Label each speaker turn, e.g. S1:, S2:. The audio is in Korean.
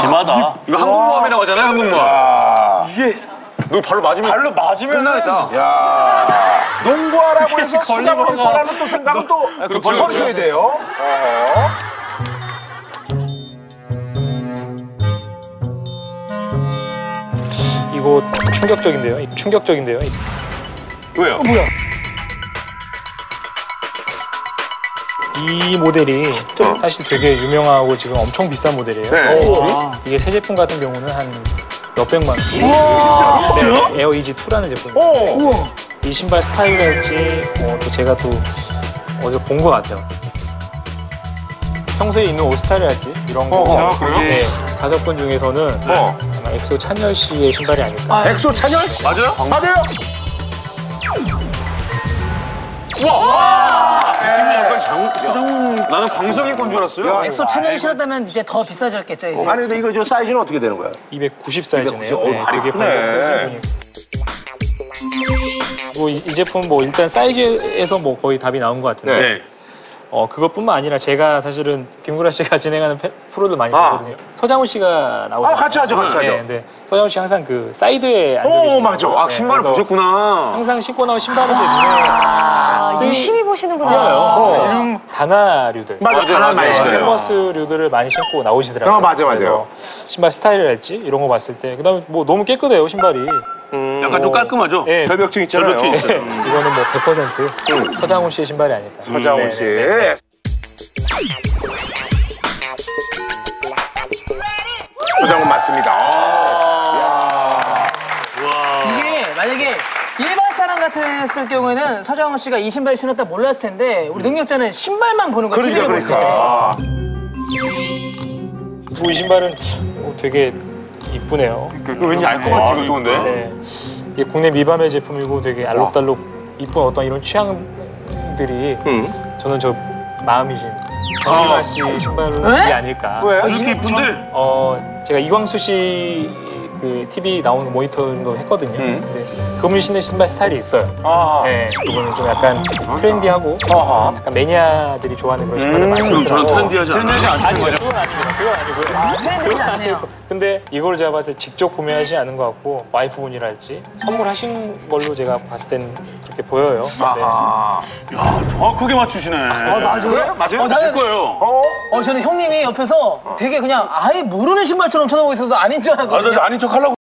S1: 심하다.
S2: 이거 한국무함이라고 하잖아요, 한국무함. 이게 너 발로 맞으면 발로 맞으면 끝나겠다.
S3: 야 농구하라고 해서 수작을 거라는 또 생각은 또
S2: 그렇죠,
S3: 버리셔야
S2: 그렇죠.
S3: 돼요. 어허.
S4: 이거 충격적인데요. 이 충격적인데요. 이-
S2: 왜요?
S4: 이 모델이 사실 되게 유명하고 지금 엄청 비싼 모델이에요.
S3: 네.
S4: 이게 새 제품 같은 경우는 한 몇백만 원. 네, Air Yeezy 2라는 제품.
S3: 오.
S4: 이 신발 스타일이랄지 어, 또 제가 또 어디서 본것 같아요. 평소에 입는 옷 스타일이랄지 이런 거.
S2: 어, 아, 그래요?
S4: 네, 자석분 중에서는
S2: 어.
S4: 아마 엑소 찬열 씨의 신발이 아닐까.
S3: 엑소 찬열?
S2: 맞아요?
S3: 맞아요?
S2: 약 간 장, 서장훈 나는 광석이 건줄 알았어요.
S3: 야,
S5: 엑소 찬열이 신었다면 이제 더 비싸졌겠죠 이제.
S3: 아니 근데 이거 저 사이즈는 어떻게 되는 거야?
S4: 290 사이즈네요.
S3: 290.
S4: 네,
S3: 어, 많이
S4: 되게
S3: 크네.
S4: 뭐이 이 제품 뭐 일단 사이즈에서 뭐 거의 답이 나온 것 같은데
S2: 네.
S4: 어 그것뿐만 아니라 제가 사실은 김구라 씨가 진행하는 페- 프로를 많이
S3: 아.
S4: 보거든요. 서장훈 씨가 나오죠.
S3: 아, 같이 하죠, 같이 하죠.
S4: 네, 근데 서장훈 씨 항상 그 사이드에 앉아
S3: 오
S4: 계시거든요.
S3: 맞아.
S2: 아, 신발을
S4: 그래서
S2: 보셨구나.
S4: 항상 신고 나온 신발인데 눈에
S6: 아, 유심히 보시는구나.
S4: 띄어요. 단화류들.
S3: 맞아,
S2: 맞아요,
S3: 단화 많이
S2: 맞아요.
S3: 신어요.
S4: 캔버스류들을 많이 신고 나오시더라고요.
S3: 어, 맞아, 맞아요.
S4: 그래서 신발 스타일이랄지 이런 거 봤을 때 그다음에 뭐 너무 깨끗해요 신발이.
S2: 약간 좀 깔끔하죠?
S4: 네.
S3: 결벽증 있잖아요.
S2: 결벽증 있어요.
S4: 네, 이거는 뭐 100% 서장훈 씨의 신발이 아닐까.
S3: 서장훈
S4: 네,
S3: 씨.
S4: 네, 네.
S3: 서장훈 맞습니다.
S5: 이게 만약에 일반 사람 같았을 경우에는 서장훈 씨가 이 신발 신었다 몰랐을 텐데 우리 능력자는 신발만 보는 거
S3: 그러니까
S5: TV를 볼 때.
S3: 그러니까.
S4: 뭐이 신발은 어, 되게 이쁘네요.
S2: 그 왠지 알 것 같지, 이거 또 근데.
S4: 네. 이게 국내 미밤의 제품이고 되게 알록달록 이쁜 어떤 이런 취향들이 저는 저 마음이신 정민아 씨 신발이 아닐까.
S3: 왜?
S2: 이렇게 이쁜데?
S4: 어 제가 이광수 씨 그 TV 나오는 모니터링도 했거든요. 근데 그분이 신는 신발 스타일이 있어요.
S3: 아하.
S4: 네, 그분은 좀 약간 트렌디하고
S3: 아하.
S4: 약간 매니아들이 좋아하는 그런 신발을 많이
S2: 그럼 저는
S4: 신더라고요.
S2: 트렌디하지 않아요.
S4: 아니요, 그건 아닙니다. 그건 아니고요.
S5: 아, 트렌드는 않네요.
S4: 근데 이걸 제가 봤을 때 직접 구매하지 않은 것 같고 와이프분이랄지 선물하신 걸로 제가 봤을 땐 그렇게 보여요. 네.
S3: 아하.
S2: 야, 정확하게 맞추시네. 아,
S5: 맞아요?
S3: 맞아요?
S5: 어, 나는,
S2: 거예요.
S3: 어?
S5: 어, 저는 형님이 옆에서 되게 그냥 아예 모르는 신발처럼 쳐다보고 있어서 아닌 줄
S2: 아,
S5: 알았거든요.
S2: 나 아닌 척 하려고